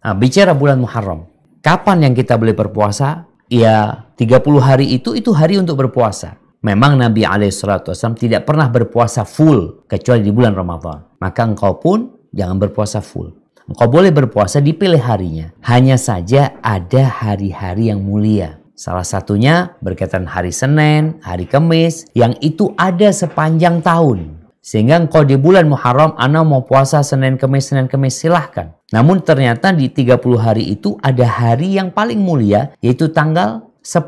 Nah, bicara bulan Muharram. Kapan yang kita boleh berpuasa? Ya, 30 hari itu, itu hari untuk berpuasa. Memang Nabi SAW tidak pernah berpuasa full kecuali di bulan Ramadan. Maka engkau pun jangan berpuasa full. Engkau boleh berpuasa dipilih harinya. Hanya saja ada hari-hari yang mulia. Salah satunya berkaitan hari Senin, hari Kamis, yang itu ada sepanjang tahun. Sehingga engkau di bulan Muharram, Anda mau puasa Senin, Kamis, Senin, Kamis, silahkan. Namun ternyata di 30 hari itu ada hari yang paling mulia, yaitu tanggal 10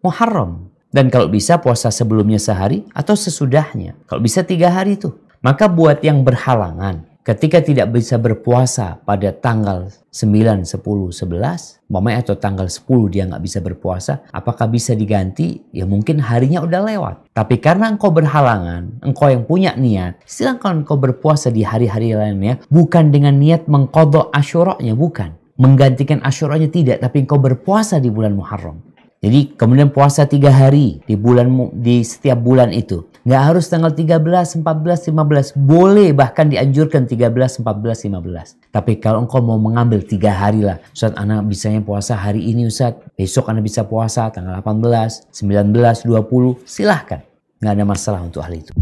Muharram. Dan kalau bisa puasa sebelumnya sehari atau sesudahnya. Kalau bisa tiga hari itu. Maka buat yang berhalangan, ketika tidak bisa berpuasa pada tanggal 9, 10, 11, mamanya atau tanggal 10 dia nggak bisa berpuasa, apakah bisa diganti? Ya mungkin harinya udah lewat. Tapi karena engkau berhalangan, engkau yang punya niat, silahkan engkau berpuasa di hari-hari lainnya, bukan dengan niat mengkodok asyuroknya, bukan. Menggantikan asyuroknya tidak, tapi engkau berpuasa di bulan Muharram. Jadi kemudian puasa tiga hari di bulan di setiap bulan itu. Nggak harus tanggal 13, 14, 15. Boleh bahkan dianjurkan 13, 14, 15. Tapi kalau engkau mau mengambil tiga hari lah. Ustaz anak bisanya puasa hari ini Ustaz. Besok anak bisa puasa tanggal 18, 19, 20. Silahkan. Nggak ada masalah untuk hal itu.